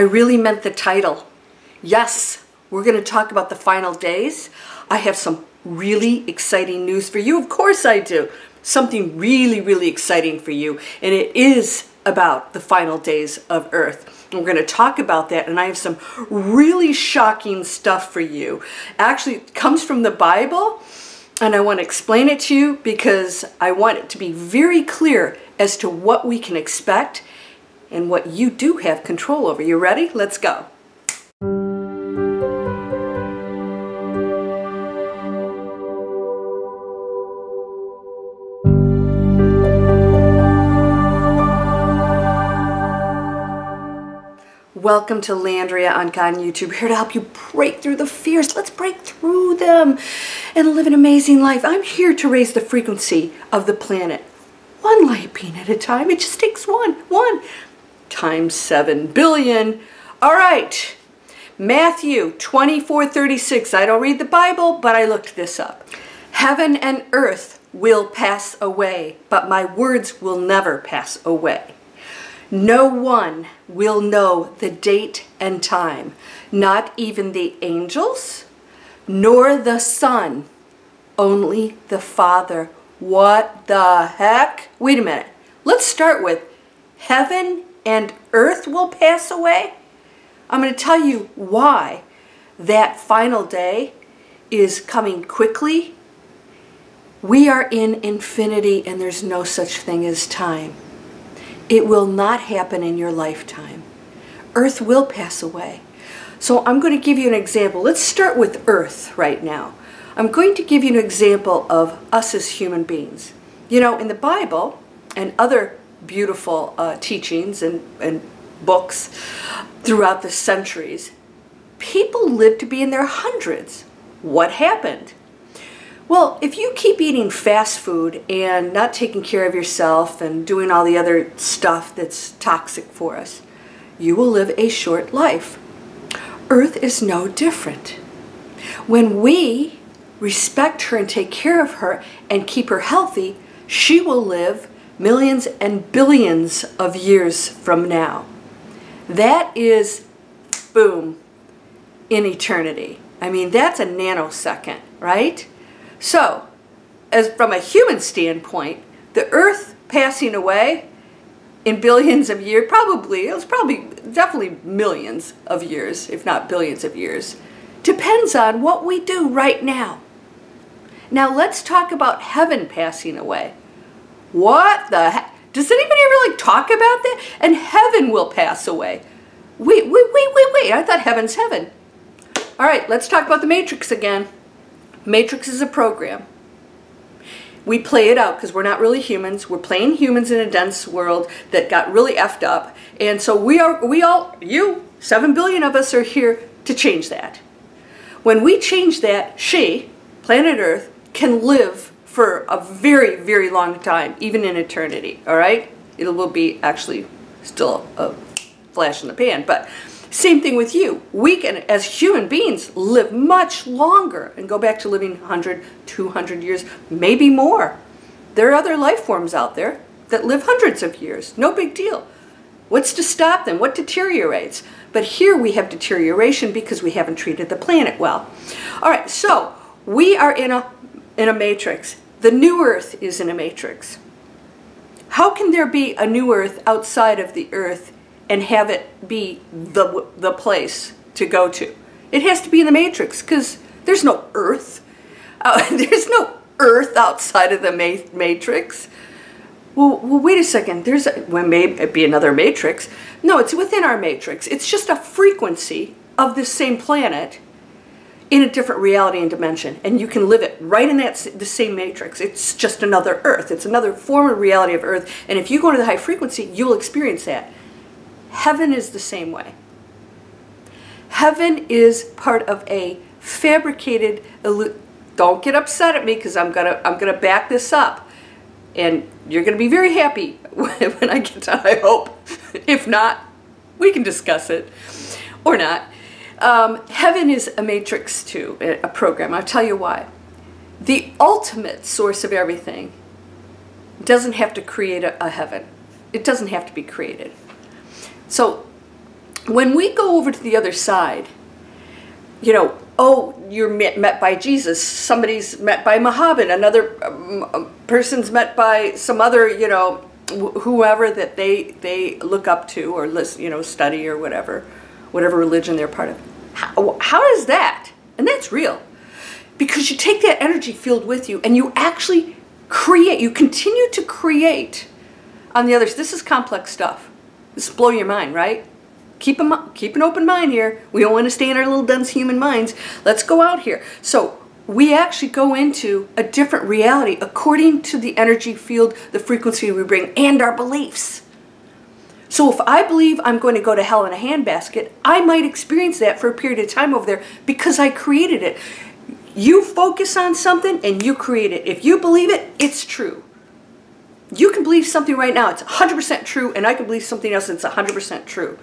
I really meant the title. Yes, we're going to talk about the final days. I have some really exciting news for you. Of course I do. Something really, really exciting for you. And it is about the final days of Earth. We're going to talk about that, and I have some really shocking stuff for you. Actually, it comes from the Bible, and I want to explain it to you because I want it to be very clear as to what we can expect and what you do have control over. You ready? Let's go. Welcome to Landria Onkka YouTube, here to help you break through the fears. Let's break through them and live an amazing life. I'm here to raise the frequency of the planet. One light beam at a time. It just takes one. One times 7 billion. All right. Matthew 24, 36. I don't read the Bible, but I looked this up. Heaven and earth will pass away, but my words will never pass away. No one will know the date and time, not even the angels, nor the Son, only the Father. What the heck? Wait a minute. Let's start with heaven and earth will pass away. I'm going to tell you why that final day is coming quickly. We are in infinity and there's no such thing as time. It will not happen in your lifetime. Earth will pass away. So I'm going to give you an example. Let's start with Earth right now. I'm going to give you an example of us as human beings. You know, in the Bible and other beautiful uh, teachings and, and books throughout the centuries, people lived to be in their hundreds. What happened? Well, if you keep eating fast food and not taking care of yourself and doing all the other stuff that's toxic for us, you will live a short life. Earth is no different. When we respect her and take care of her and keep her healthy, she will live millions and billions of years from now. That is, boom, in eternity. I mean, that's a nanosecond, right? So, as from a human standpoint, the Earth passing away in billions of years, probably, it was probably definitely millions of years, if not billions of years, depends on what we do right now. Now let's talk about heaven passing away. What the heck? Does anybody really talk about that? And heaven will pass away. Wait, wait, wait, wait, wait. I thought heaven's heaven. All right, let's talk about the Matrix again. Matrix is a program. We play it out because we're not really humans. We're playing humans in a dense world that got really effed up. And so we are, we all, you, seven billion of us are here to change that. When we change that, she, planet Earth, can live for a very, very long time, even in eternity, all right? It will be actually still a flash in the pan, but same thing with you. We can, as human beings, live much longer and go back to living 100, 200 years, maybe more. There are other life forms out there that live hundreds of years. No big deal. What's to stop them? What deteriorates? But here we have deterioration because we haven't treated the planet well. All right, so we are in a, in a matrix. The new earth is in a matrix. How can there be a new earth outside of the earth and have it be the, the place to go to. It has to be in the matrix because there's no earth. Uh, there's no earth outside of the ma matrix. Well, well, wait a second. There's a, well, maybe it be another matrix. No, it's within our matrix. It's just a frequency of this same planet in a different reality and dimension, and you can live it right in that the same matrix. It's just another Earth. It's another form of reality of Earth, and if you go to the high frequency, you will experience that. Heaven is the same way. Heaven is part of a fabricated don't get upset at me because I'm gonna I'm gonna back this up and you're gonna be very happy when I get done I hope if not we can discuss it or not um, heaven is a matrix too a program. I'll tell you why. The ultimate source of everything doesn't have to create a, a heaven. It doesn't have to be created. So when we go over to the other side, you know, oh, you're met, met by Jesus, somebody's met by Muhammad, another um, um, person's met by some other, you know, whoever that they they look up to or listen, you know, study or whatever, whatever religion they're part of. How, how is that? And that's real. Because you take that energy field with you and you actually create, you continue to create on the others. This is complex stuff. This blow your mind, right? Keep, a, keep an open mind here. We don't want to stay in our little dense human minds. Let's go out here. So we actually go into a different reality according to the energy field, the frequency we bring, and our beliefs. So if I believe I'm going to go to hell in a handbasket, I might experience that for a period of time over there because I created it. You focus on something and you create it. If you believe it, it's true. You can believe something right now, it's 100% true, and I can believe something else and it's 100% true.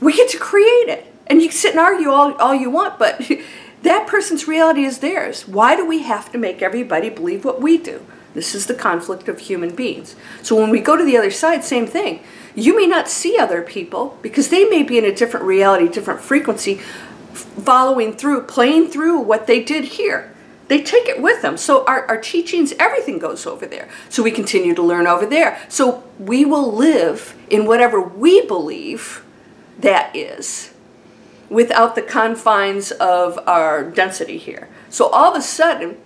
We get to create it. And you can sit and argue all, all you want, but that person's reality is theirs. Why do we have to make everybody believe what we do? This is the conflict of human beings. So when we go to the other side, same thing. You may not see other people because they may be in a different reality, different frequency, following through, playing through what they did here. They take it with them. So our, our teachings, everything goes over there. So we continue to learn over there. So we will live in whatever we believe that is without the confines of our density here. So all of a sudden,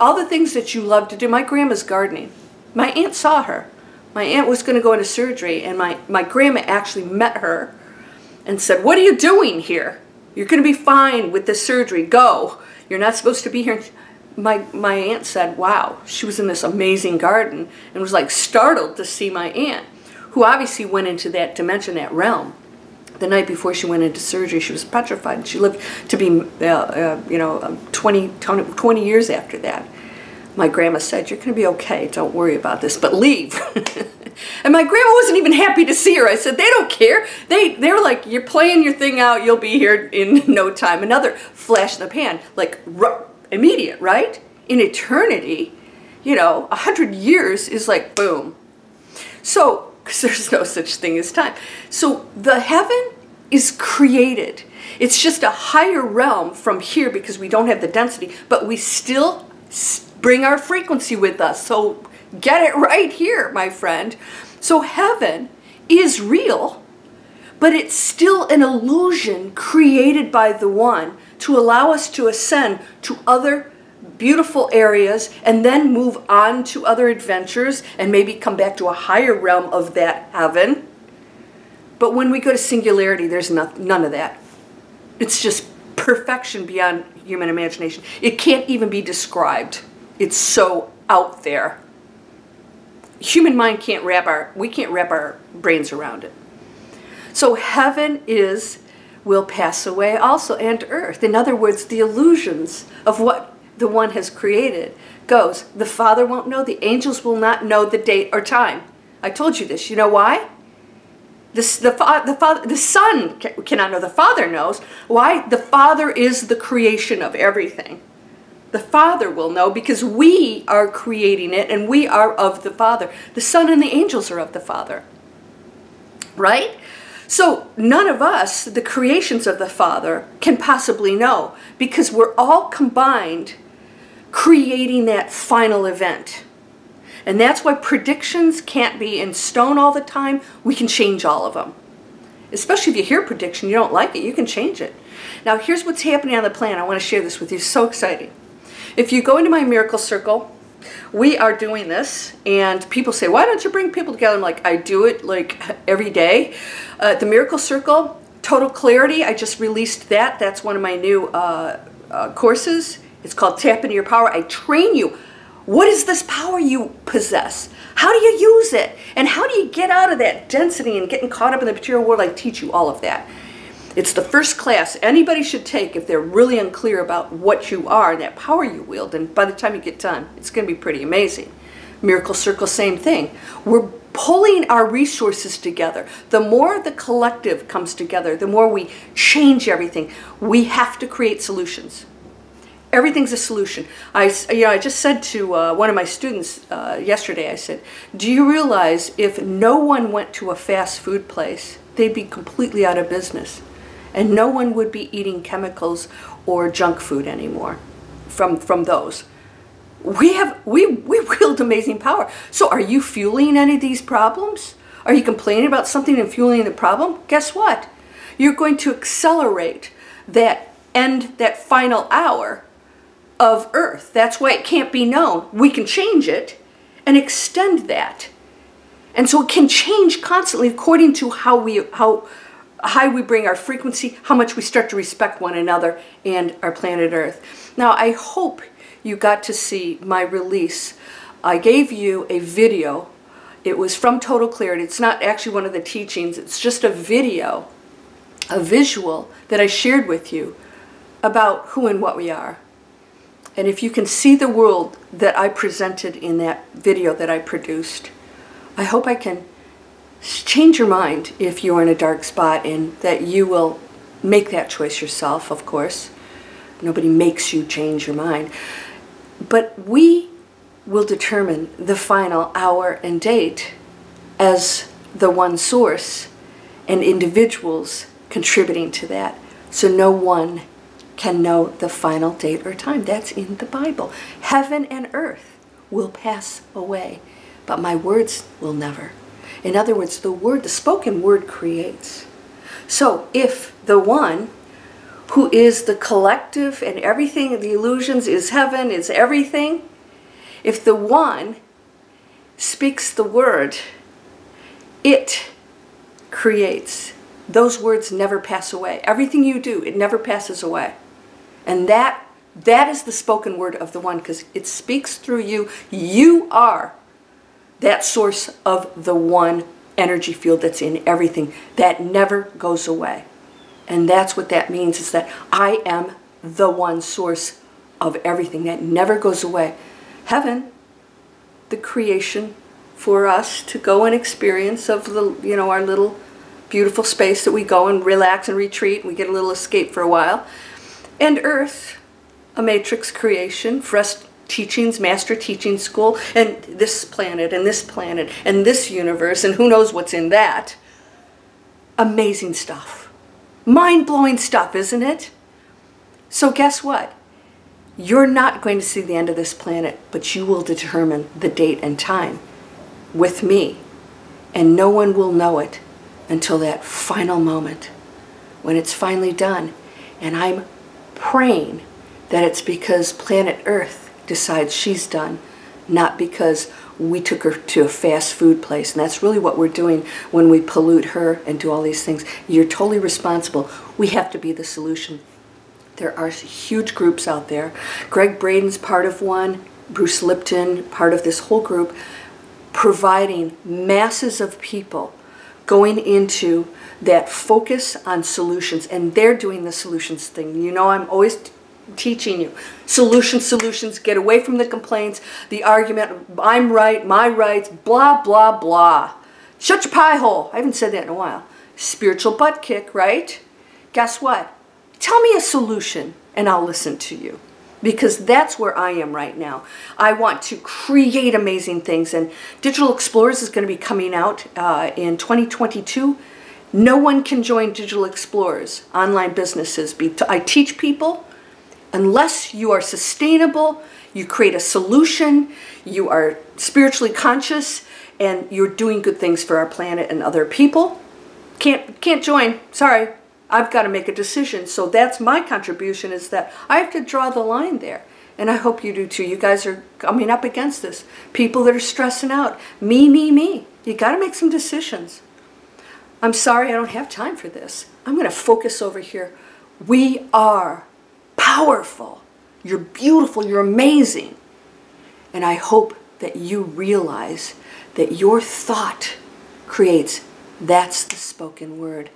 all the things that you love to do, my grandma's gardening. My aunt saw her. My aunt was going to go into surgery, and my, my grandma actually met her and said, What are you doing here? You're going to be fine with the surgery. Go. You're not supposed to be here. My, my aunt said, Wow. She was in this amazing garden and was like startled to see my aunt, who obviously went into that dimension, that realm the night before she went into surgery, she was petrified. She lived to be, uh, uh, you know, um, 20, 20 years after that. My grandma said, you're going to be okay. Don't worry about this, but leave. and my grandma wasn't even happy to see her. I said, they don't care. They, they were like, you're playing your thing out. You'll be here in no time. Another flash in the pan, like immediate, right? In eternity, you know, a hundred years is like boom. So because there's no such thing as time. So the heaven is created. It's just a higher realm from here because we don't have the density, but we still bring our frequency with us. So get it right here, my friend. So heaven is real, but it's still an illusion created by the one to allow us to ascend to other beautiful areas and then move on to other adventures and maybe come back to a higher realm of that heaven. But when we go to singularity, there's not, none of that. It's just perfection beyond human imagination. It can't even be described. It's so out there. Human mind can't wrap our, we can't wrap our brains around it. So heaven is, will pass away also, and earth. In other words, the illusions of what the one has created goes, the Father won't know, the angels will not know the date or time. I told you this. You know why? The, the, the, father, the Son cannot know. The Father knows. Why? The Father is the creation of everything. The Father will know because we are creating it and we are of the Father. The Son and the angels are of the Father. Right? So none of us, the creations of the Father, can possibly know because we're all combined creating that final event. And that's why predictions can't be in stone all the time. We can change all of them. Especially if you hear prediction, you don't like it, you can change it. Now here's what's happening on the plan. I want to share this with you. It's so exciting. If you go into my miracle circle, we are doing this and people say, why don't you bring people together? I'm like, I do it like every day. Uh, the miracle circle, total clarity, I just released that. That's one of my new uh, uh, courses. It's called Tap Into Your Power. I train you. What is this power you possess? How do you use it? And how do you get out of that density and getting caught up in the material world? I teach you all of that. It's the first class anybody should take if they're really unclear about what you are and that power you wield. And by the time you get done, it's going to be pretty amazing. Miracle Circle, same thing. We're pulling our resources together. The more the collective comes together, the more we change everything. We have to create solutions everything's a solution. I, you know, I just said to uh, one of my students uh, yesterday, I said, do you realize if no one went to a fast food place they'd be completely out of business. And no one would be eating chemicals or junk food anymore from, from those. We have we we wield amazing power. So are you fueling any of these problems? Are you complaining about something and fueling the problem? Guess what? You're going to accelerate that end, that final hour of Earth. That's why it can't be known. We can change it and extend that. And so it can change constantly according to how we how high we bring our frequency, how much we start to respect one another and our planet Earth. Now, I hope you got to see my release. I gave you a video. It was from Total Clarity. It's not actually one of the teachings. It's just a video, a visual that I shared with you about who and what we are. And if you can see the world that I presented in that video that I produced, I hope I can change your mind if you're in a dark spot and that you will make that choice yourself, of course. Nobody makes you change your mind. But we will determine the final hour and date as the one source and individuals contributing to that. So no one can know the final date or time. That's in the Bible. Heaven and earth will pass away, but my words will never. In other words, the word, the spoken word creates. So if the one who is the collective and everything, the illusions is heaven, is everything, if the one speaks the word, it creates. Those words never pass away. Everything you do, it never passes away. And that that is the spoken word of the one because it speaks through you. You are that source of the one energy field that's in everything that never goes away. And that's what that means is that I am the one source of everything that never goes away. Heaven, the creation for us to go and experience of the, you know, our little beautiful space that we go and relax and retreat. and We get a little escape for a while. And earth, a matrix creation us teachings, master teaching school, and this planet, and this planet, and this universe, and who knows what's in that. Amazing stuff. Mind blowing stuff, isn't it? So, guess what? You're not going to see the end of this planet, but you will determine the date and time with me. And no one will know it until that final moment when it's finally done. And I'm praying that it's because planet Earth decides she's done, not because we took her to a fast food place. And that's really what we're doing when we pollute her and do all these things. You're totally responsible. We have to be the solution. There are huge groups out there. Gregg Braden's part of one, Bruce Lipton, part of this whole group, providing masses of people going into that focus on solutions. And they're doing the solutions thing. You know, I'm always teaching you. Solutions, solutions, get away from the complaints, the argument, I'm right, my rights, blah, blah, blah. Shut your pie hole. I haven't said that in a while. Spiritual butt kick, right? Guess what? Tell me a solution and I'll listen to you. Because that's where I am right now. I want to create amazing things, and Digital Explorers is going to be coming out uh, in 2022. No one can join Digital Explorers, online businesses. I teach people unless you are sustainable, you create a solution, you are spiritually conscious, and you're doing good things for our planet and other people, can't can't join. Sorry. I've got to make a decision. So that's my contribution is that I have to draw the line there. And I hope you do too. You guys are coming up against this. People that are stressing out. Me, me, me. You got to make some decisions. I'm sorry I don't have time for this. I'm going to focus over here. We are powerful. You're beautiful. You're amazing. And I hope that you realize that your thought creates, that's the spoken word.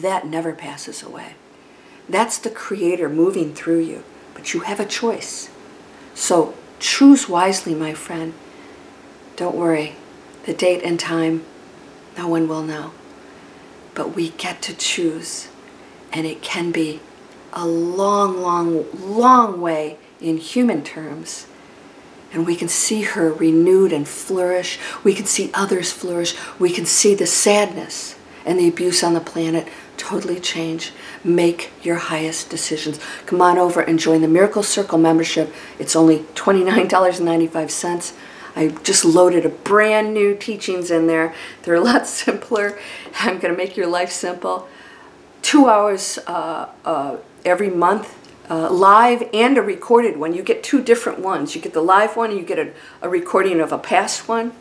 That never passes away. That's the Creator moving through you. But you have a choice. So choose wisely, my friend. Don't worry. The date and time, no one will know. But we get to choose. And it can be a long, long, long way in human terms. And we can see her renewed and flourish. We can see others flourish. We can see the sadness and the abuse on the planet totally change. Make your highest decisions. Come on over and join the Miracle Circle membership. It's only $29.95. I just loaded a brand new teachings in there. They're a lot simpler. I'm going to make your life simple. Two hours uh, uh, every month, uh, live and a recorded one. You get two different ones. You get the live one and you get a, a recording of a past one.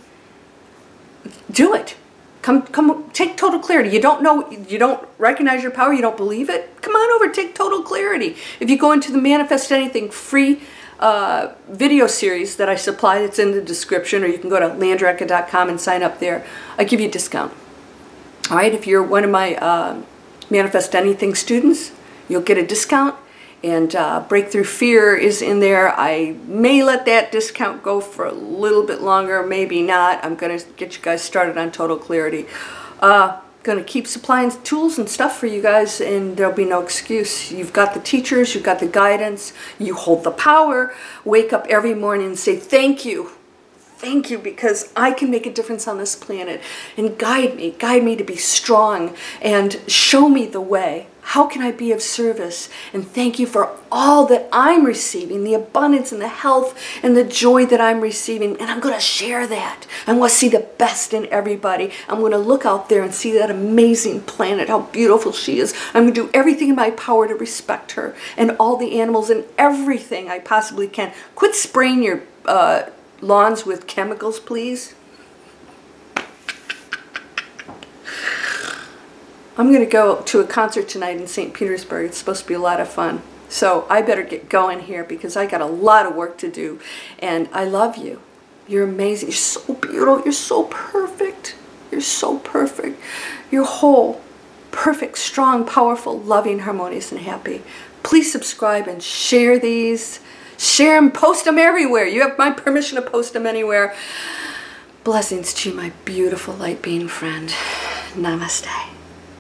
Do it. Come, come, take total clarity. You don't know, you don't recognize your power, you don't believe it. Come on over, take total clarity. If you go into the Manifest Anything free uh, video series that I supply that's in the description, or you can go to landriaonkka.com and sign up there. I give you a discount. All right, if you're one of my uh, Manifest Anything students, you'll get a discount. And uh, Breakthrough Fear is in there. I may let that discount go for a little bit longer, maybe not. I'm going to get you guys started on Total Clarity. Uh, going to keep supplying tools and stuff for you guys and there'll be no excuse. You've got the teachers, you've got the guidance, you hold the power. Wake up every morning and say thank you. Thank you because I can make a difference on this planet and guide me, guide me to be strong and show me the way. How can I be of service? And thank you for all that I'm receiving, the abundance and the health and the joy that I'm receiving. And I'm going to share that. I want to see the best in everybody. I'm going to look out there and see that amazing planet, how beautiful she is. I'm going to do everything in my power to respect her and all the animals and everything I possibly can. Quit spraying your uh, lawns with chemicals, please. I'm going to go to a concert tonight in St. Petersburg. It's supposed to be a lot of fun. So I better get going here because I got a lot of work to do. And I love you. You're amazing. You're so beautiful. You're so perfect. You're so perfect. You're whole, perfect, strong, powerful, loving, harmonious, and happy. Please subscribe and share these. Share them, post them everywhere. You have my permission to post them anywhere. Blessings to you, my beautiful light being friend. Namaste.